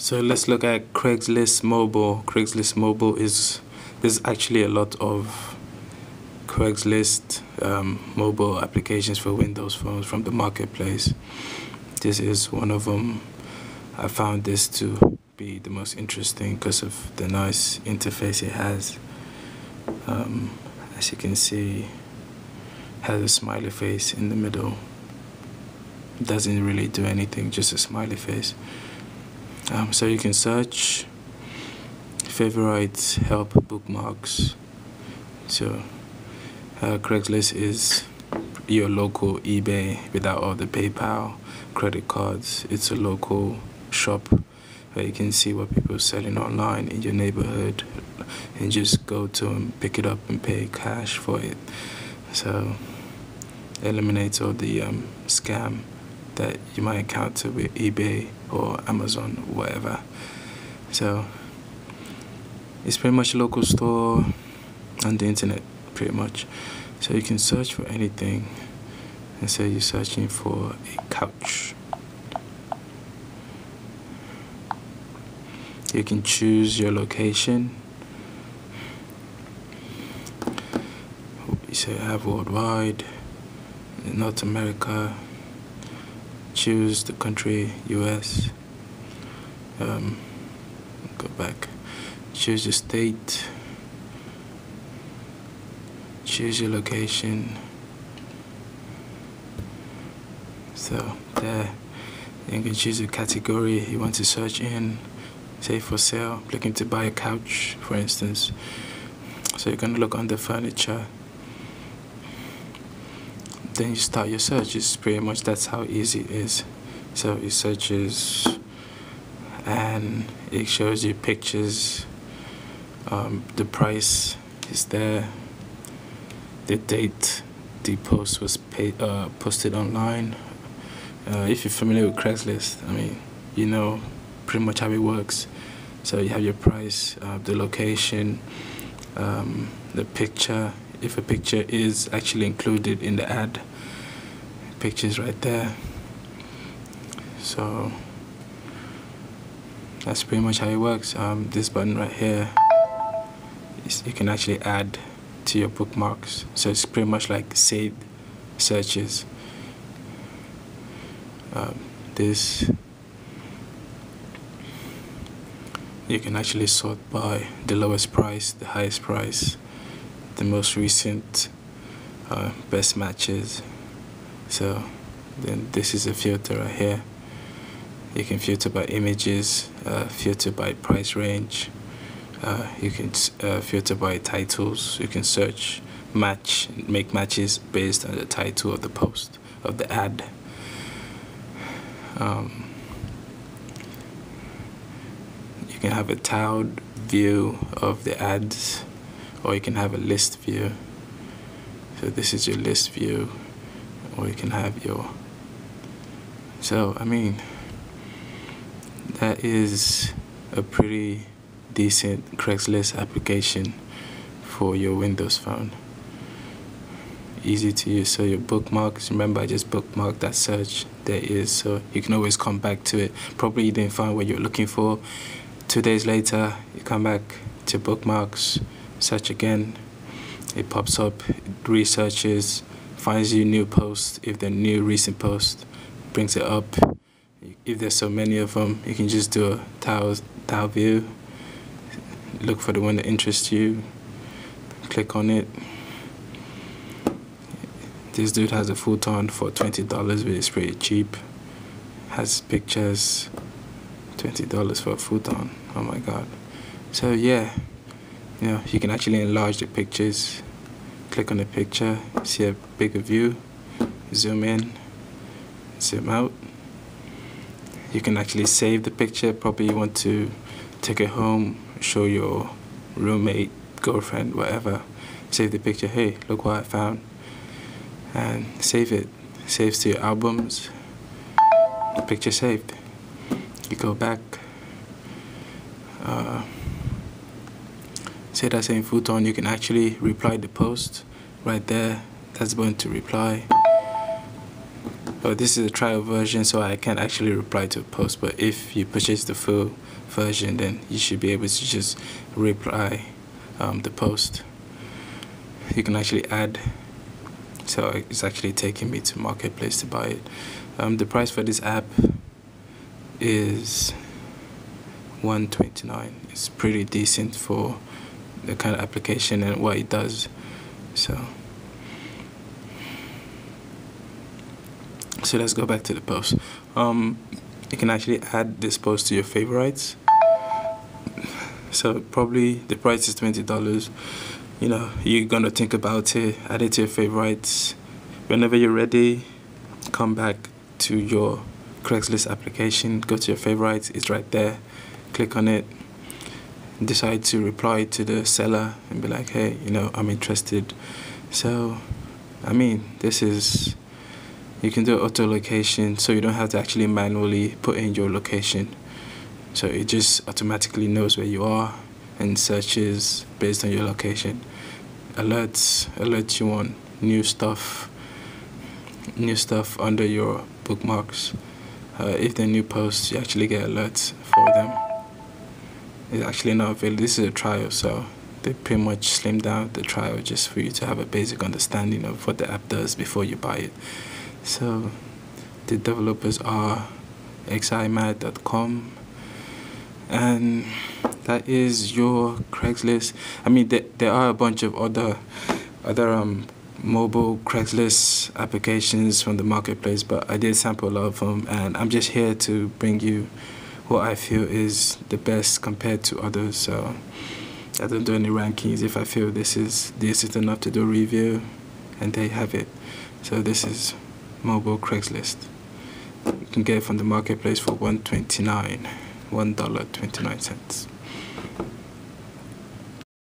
So let's look at Craigslist Mobile. Craigslist Mobile is there's actually a lot of Craigslist um, mobile applications for Windows phones from the marketplace. This is one of them. I found this to be the most interesting because of the nice interface it has. Um, as you can see, has a smiley face in the middle. Doesn't really do anything, just a smiley face. Um, so you can search favorites, help, bookmarks. So uh, Craigslist is your local eBay without all the PayPal, credit cards. It's a local shop where you can see what people are selling online in your neighborhood and just go to them, pick it up and pay cash for it. So eliminates all the um, scam that you might encounter with eBay or Amazon, or whatever. So it's pretty much a local store on the internet, pretty much. So you can search for anything. And say you're searching for a couch. You can choose your location. You say I have worldwide, North America, choose the country US um, go back. Choose your state. Choose your location. So there. You can choose a category you want to search in. Say for sale looking to buy a couch for instance. So you're to look under furniture then you start your search. It's pretty much that's how easy it is. So it searches and it shows you pictures. Um, the price is there. The date the post was paid, uh, posted online. Uh, if you're familiar with Craigslist, I mean, you know pretty much how it works. So you have your price, uh, the location, um, the picture, if a picture is actually included in the ad pictures right there. So that's pretty much how it works. Um, this button right here, you can actually add to your bookmarks. So it's pretty much like saved searches. Um, this you can actually sort by the lowest price the highest price the most recent uh, best matches. So then this is a filter right here. You can filter by images uh, filter by price range. Uh, you can uh, filter by titles. You can search match make matches based on the title of the post of the ad. Um, you can have a tiled view of the ads or you can have a list view. So this is your list view or you can have your so I mean that is a pretty decent Craigslist application for your Windows phone. Easy to use. So your bookmarks remember I just bookmarked that search. There is so you can always come back to it. Probably you didn't find what you're looking for. Two days later you come back to bookmarks search again it pops up it researches finds you new posts if they're new recent posts brings it up. If there's so many of them you can just do a tile, tile view look for the one that interests you click on it. This dude has a futon for $20 but it's pretty cheap. Has pictures $20 for a futon oh my god. So yeah know you can actually enlarge the pictures. Click on the picture see a bigger view. Zoom in zoom out. You can actually save the picture. Probably you want to take it home show your roommate girlfriend whatever. Save the picture. Hey look what I found. And save it. Saves to your albums. Picture saved. You go back. Uh, say that same futon, you can actually reply the post right there. That's going to reply. oh, this is a trial version, so I can't actually reply to a post. But if you purchase the full version, then you should be able to just reply um, the post. You can actually add. So it's actually taking me to marketplace to buy it. Um, the price for this app is 129. It's pretty decent for the kind of application and what it does. So. so let's go back to the post. Um, you can actually add this post to your favorites. So probably the price is $20 you know you're gonna think about it add it to your favorites. Whenever you're ready come back to your Craigslist application go to your favorites it's right there. Click on it decide to reply to the seller and be like hey you know I'm interested. So I mean this is you can do auto location so you don't have to actually manually put in your location. So it just automatically knows where you are and searches based on your location. Alerts alerts you on new stuff new stuff under your bookmarks. Uh, if they're new posts you actually get alerts for them it's actually not available this is a trial so they pretty much slimmed down the trial just for you to have a basic understanding of what the app does before you buy it so the developers are ximad.com and that is your Craigslist. I mean, there, there are a bunch of other other um, mobile Craigslist applications from the marketplace, but I did sample a lot of them, and I'm just here to bring you what I feel is the best compared to others. So I don't do any rankings. If I feel this is this is enough to do a review, and there you have it. So this is mobile Craigslist. You can get it from the marketplace for 129 $1.29.